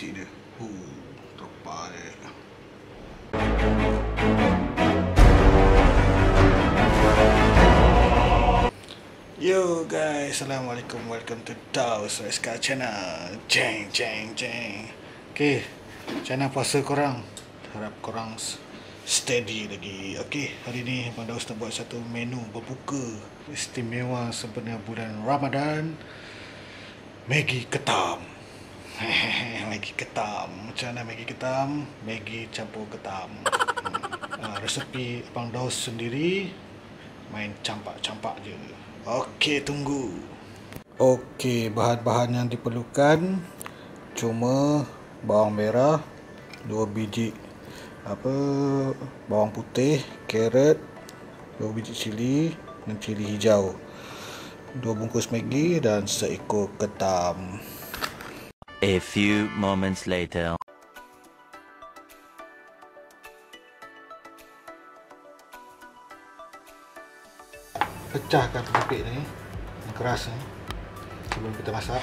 isi dia. Uh, terbaik. Yo guys, Assalamualaikum, welcome to Daus Reska Channel. Jeng, jeng, jeng. Okay, channel puasa korang? Harap korang steady lagi. Okay, hari ni Abang Daus nak buat satu menu berbuka Istimewa sebenarnya bulan Ramadan. Maggi ketam Maggi ketam Macam mana Maggi ketam? Maggi campur ketam uh, Resepi Abang Daus sendiri Main campak-campak je Okey, tunggu. Okey, bahan-bahan yang diperlukan cuma bawang merah, dua biji apa bawang putih, carrot, dua biji cili dan cili hijau. Dua bungkus Maggi dan seekor ketam. A few moments later. pecahkan pelipik ni. Yang keras ni. Sebelum kita masak.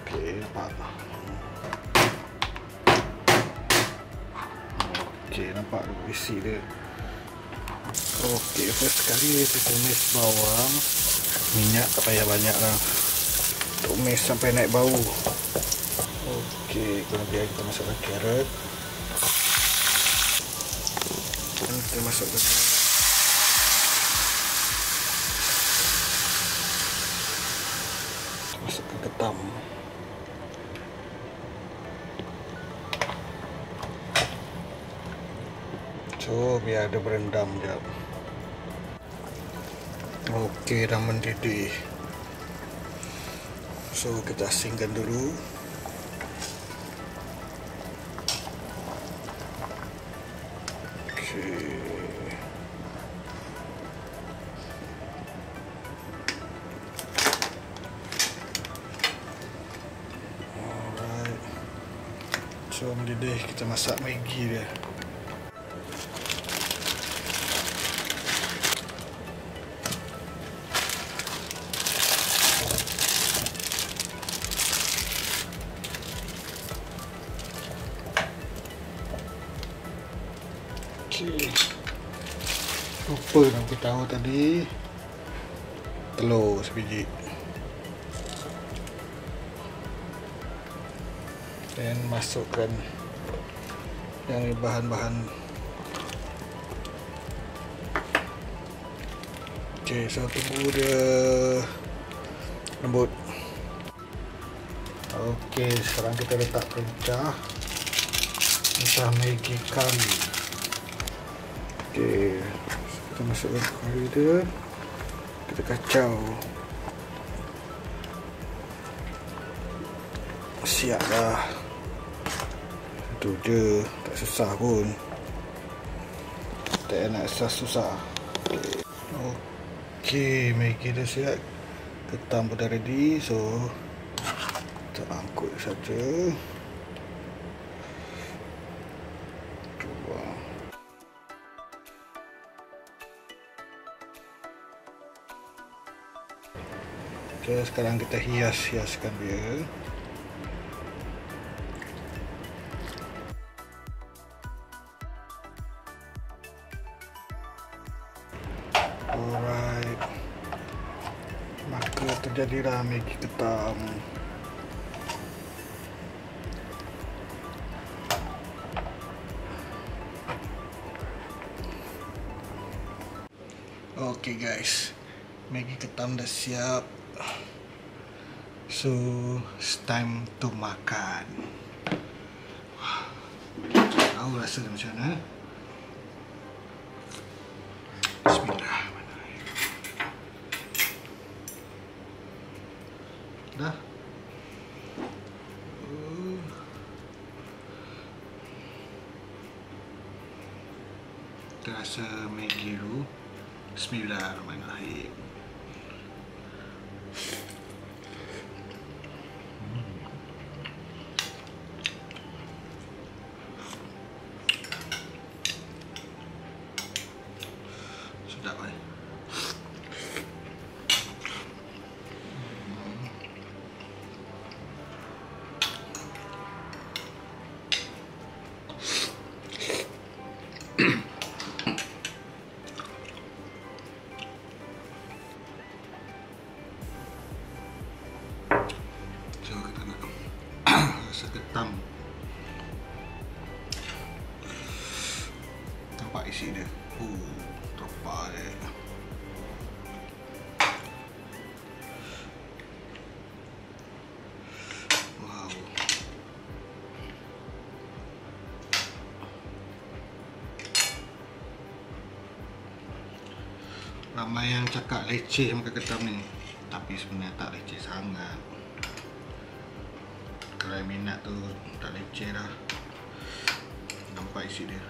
Ok nampak ok nampak isi dia. Ok first sekali kita tumis bawang minyak tak payah banyak lah. Tumis sampai naik bau. Ok kemudian kita masukkan carrot. Kita masukkan masukkan ketam. So biar ada berendam jap ok dah mendidih. So kita asingkan dulu. So mendidih kita masak Maggi dia Lupa nak beritahu tadi? Telur sebiji. Dan masukkan yang bahan-bahan. Ok so tunggu dia lembut. Ok sekarang kita letak pencah pencah Maggi kari ok kita masukkan kari dia kita kacau. Siap dah tu je tak susah pun. Tak nak susah-susah ok Maggi dah siap. Ketam pun dah ready so kita angkut saja Okay, sekarang kita hias-hiaskan dia. Alright. Maka terjadilah Maggi ketam. Okay guys. Maggi ketam dah siap. So, it's time to makan. Tahu rasa dia macam mana? Bismillahirrahmanirrahim. Dah. Uh. Terasa Maggi dulu. Bismillahirrahmanirrahim. rasa ketam. Nampak isi dia. Oh, uh, terpak dia. Ramai yang cakap leceh makan ketam ni. Tapi sebenarnya tak leceh sangat. Kalau minat tu tak leceh dah. Nampak isi dia.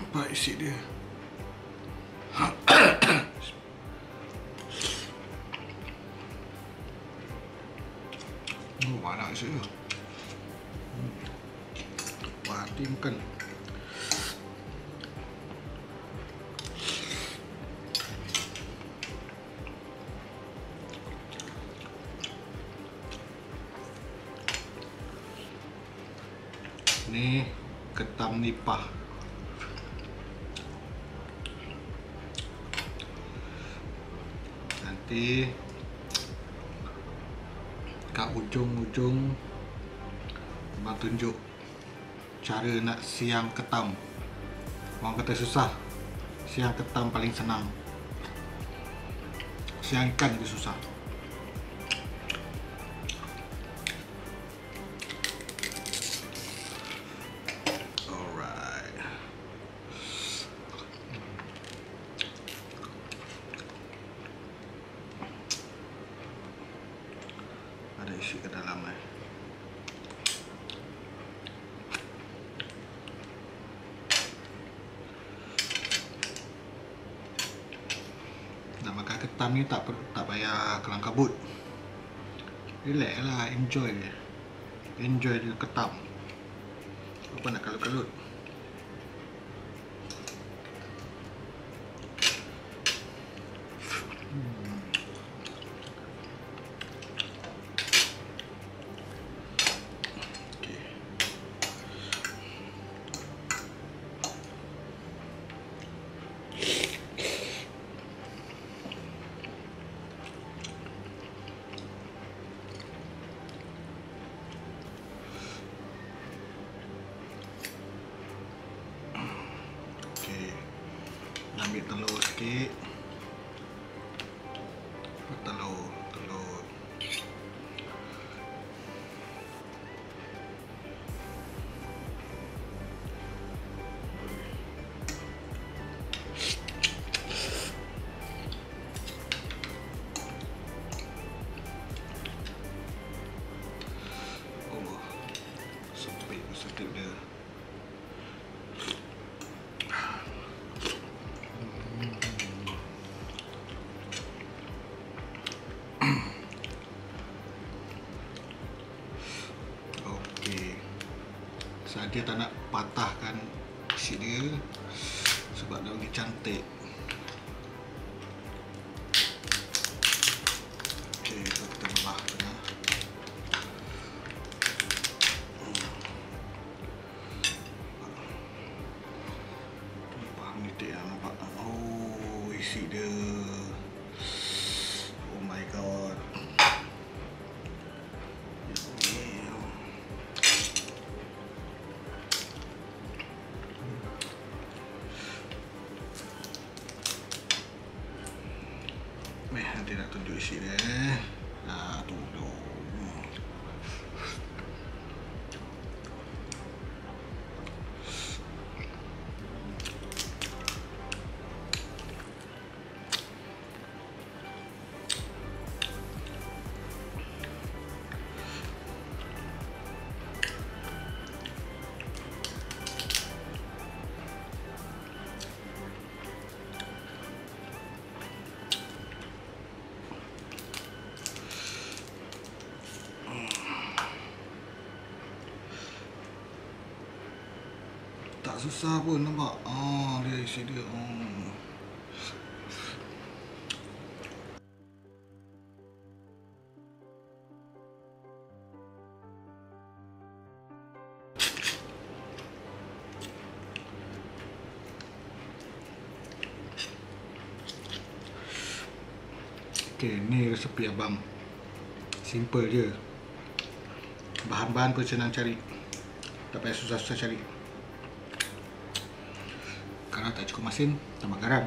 Nampak isi dia. Oh, banyak isi dia? Hmm. Hati ketam nipah. Nanti kat ujung-ujung Abang tunjuk cara nak siang ketam. Orang kata susah. Siang ketam paling senang. Siang ikan je susah. Ketam ni tak tak payah kelang kabut. Relax lah, enjoy. Enjoy je ketam. Apa nak kalut-kalut? Ambil telur sikit. Telur, Saya tak nak patahkan isi dia sebab dia bagi cantik. So kita Meh, nanti nak tunjuk isi dia. Nah, susah pun nampak. Oh, dia isi dia. Oh. Okey, ni resepi abang. Simple je. Bahan-bahan pun senang cari. Tak payah susah-susah cari. Kalau tak cukup masin, tambah garam.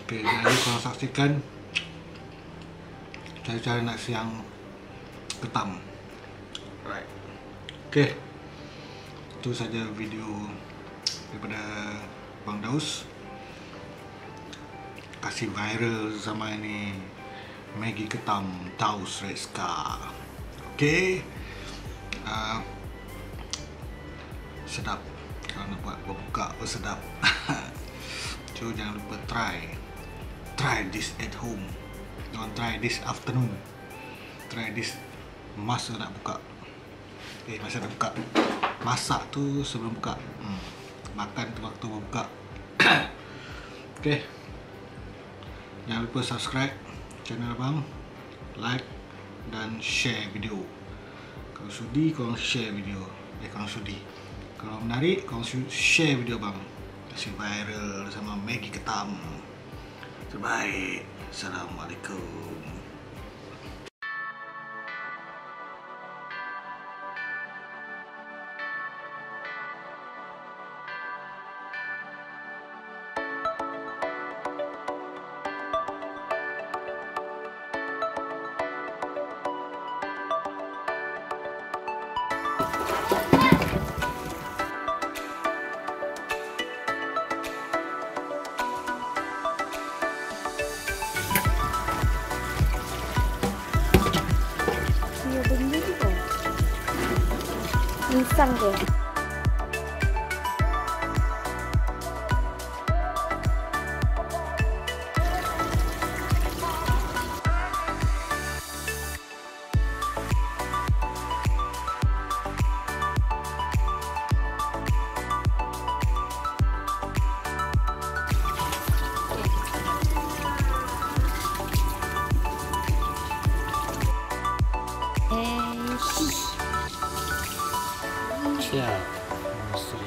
Okey, jadi korang saksikan cara-cara nak siang ketam. Okey. Itu saja video daripada Bang Daus. Kasih viral sama ini Maggie ketam Daus Reska. Okey. Uh, sedap kalau nak buat berbuka pun sedap. so jangan lupa try. Try this at home. Don't try this afternoon. Try this masa nak buka. Eh, masa nak buka. Masak tu sebelum buka. Hmm. Makan tu waktu buka. okay. Jangan lupa subscribe channel abang. Like dan share video. Kalau sudi, korang share video. Eh, korang sudi. Kalau menarik, korang share video bang. Kasih viral sama Maggie Ketam. Terbaik. Assalamualaikum. Eh, something. Hey, Eh, shh. Siap. Masri.